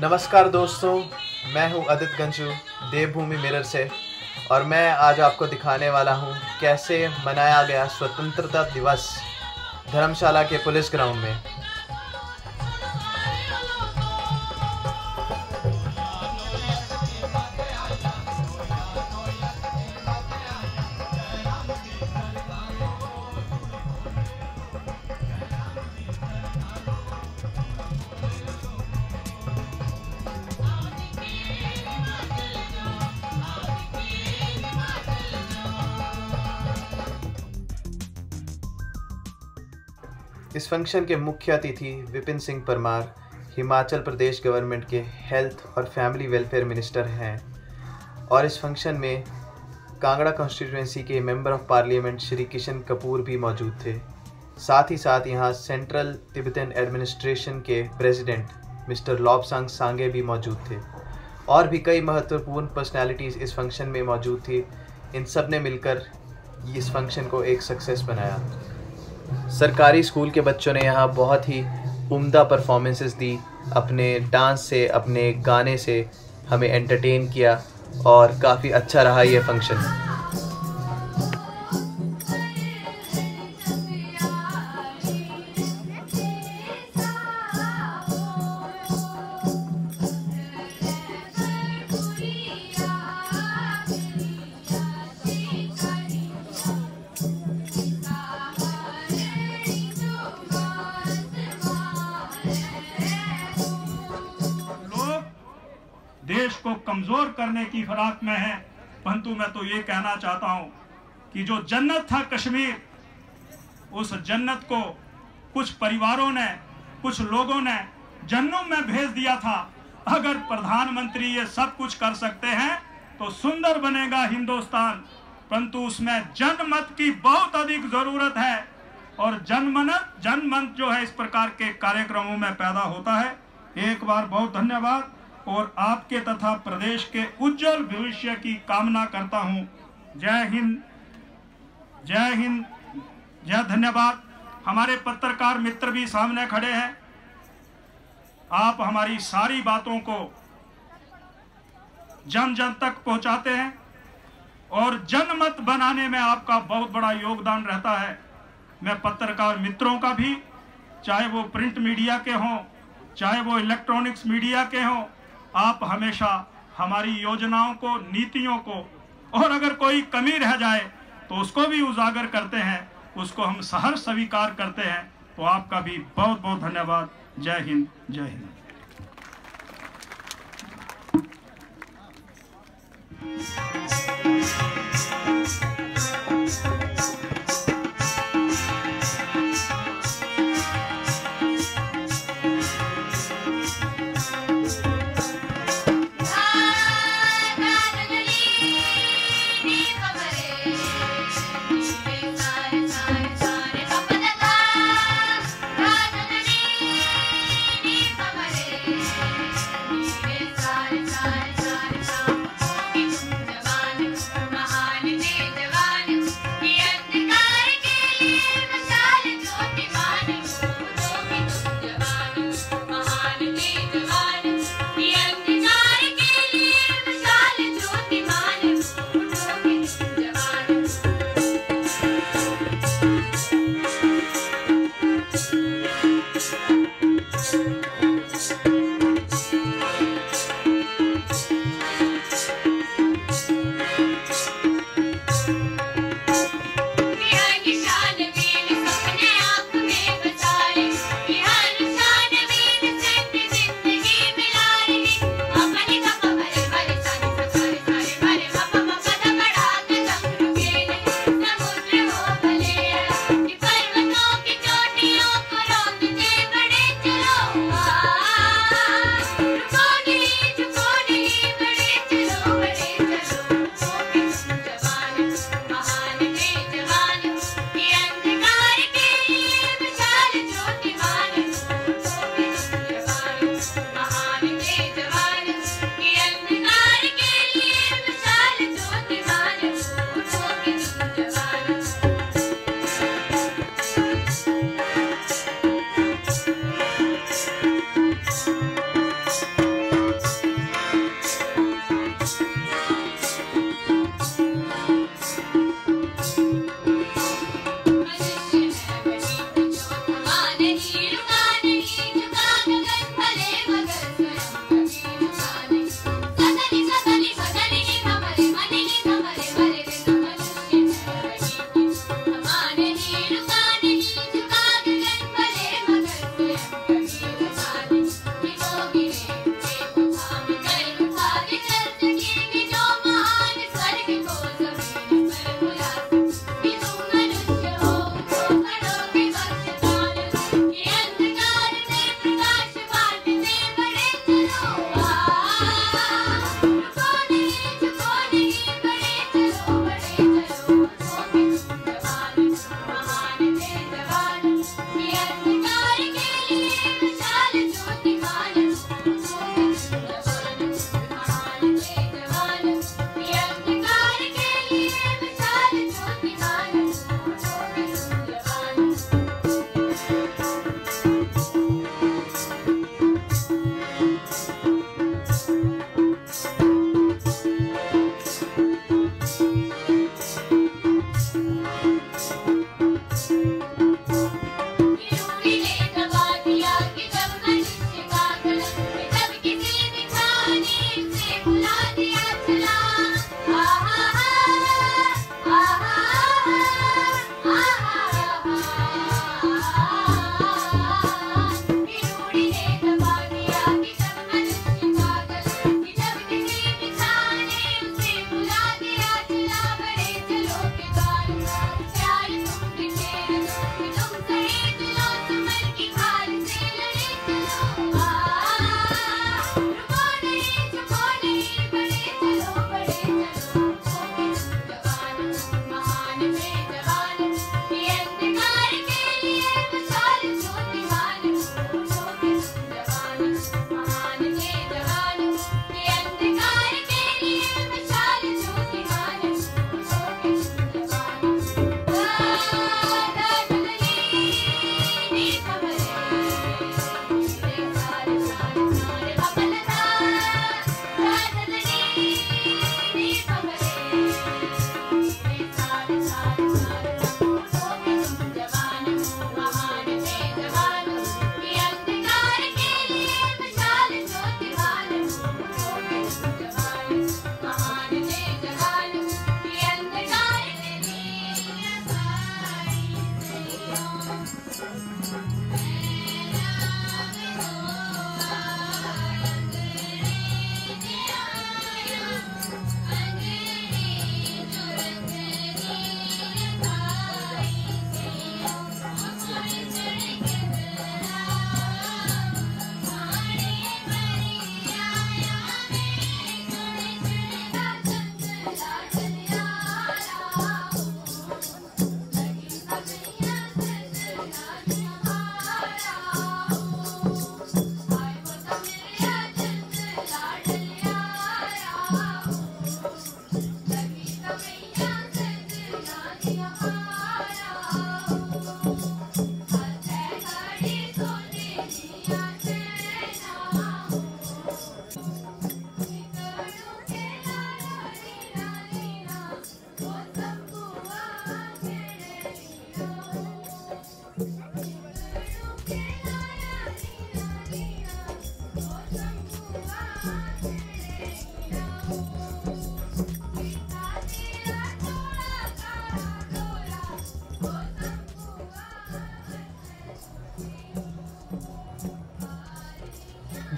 नमस्कार दोस्तों, मैं हूँ अदित गंजू, देवभूमि मिरर से, और मैं आज आपको दिखाने वाला हूँ कैसे मनाया गया स्वतंत्रता दिवस धर्मशाला के पुलिस ग्राउंड में। इस फ़ंक्शन के मुख्य अतिथि विपिन सिंह परमार, हिमाचल प्रदेश गवर्नमेंट के हेल्थ और फैमिली वेलफेयर मिनिस्टर हैं। और इस फ़ंक्शन में कांगड़ा कॉन्स्टिट्यूंसी के member of parliament Shri Kishan Kapoor भी मौजूद थे। साथ ही साथ यहाँ सेंट्रल तिब्बतन एडमिनिस्ट्रेशन के प्रेसिडेंट मिस्टर लॉबसांग सांगे भी मौजूद थे। और भी कई महत्वपूर्ण पर्सनालिटीज़ इस फ़ंक्शन में मौजूद थी। इन सबने मिलकर इस फ़ंक्शन को एक सक्सेस बनाया। सरकारी स्कूल के बच्चों ने यहाँ बहुत ही उम्दा परफॉर्मेंसेस दी। अपने डांस से, अपने गाने से हमें एंटरटेन किया और काफ़ी अच्छा रहा ये फ़ंक्शन कमज़ोर करने की फिराक में है। परंतु मैं तो ये कहना चाहता हूँ कि जो जन्नत था कश्मीर, उस जन्नत को कुछ परिवारों ने, कुछ लोगों ने जन्नों में भेज दिया था। अगर प्रधानमंत्री ये सब कुछ कर सकते हैं तो सुंदर बनेगा हिंदुस्तान। परंतु उसमें जनमत की बहुत अधिक ज़रूरत है और जनमन जनमत जो है इस प्रकार के कार्यक्रमों में पैदा होता है। एक बार बहुत धन्यवाद। और आपके तथा प्रदेश के उज्जवल भविष्य की कामना करता हूँ। जय हिंद। जय हिंद। जय धन्यवाद। हमारे पत्रकार मित्र भी सामने खड़े हैं। आप हमारी सारी बातों को जन जन तक पहुंचाते हैं और जनमत बनाने में आपका बहुत बड़ा योगदान रहता है। मैं पत्रकार मित्रों का भी, चाहे वो प्रिंट मीडिया के हों, चाहे वो इलेक्ट्रॉनिक्स मीडिया के हों आप हमेशा हमारी योजनाओं को, नीतियों को, और अगर कोई कमी रह जाए तो उसको भी उजागर करते हैं, उसको हम सहर स्वीकार करते हैं। तो आपका भी बहुत बहुत धन्यवाद। जय हिंद जय हिंद।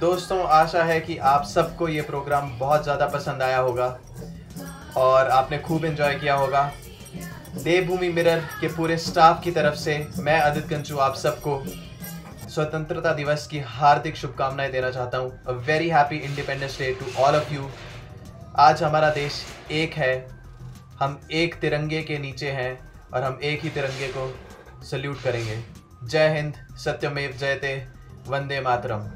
दोस्तों, आशा है कि आप सबको ये प्रोग्राम बहुत ज़्यादा पसंद आया होगा और आपने खूब इन्जॉय किया होगा। देवभूमि मिरर के पूरे स्टाफ की तरफ़ से मैं आदित्य कंचू आप सबको स्वतंत्रता दिवस की हार्दिक शुभकामनाएँ देना चाहता हूँ। A very happy independence day to all of you आज हमारा देश एक है। हम एक तिरंगे के नीचे हैं और हम एक ही तिरंगे को सल्यूट करेंगे। जय हिंद, सत्यमेव, जयते, वंदे मातरम।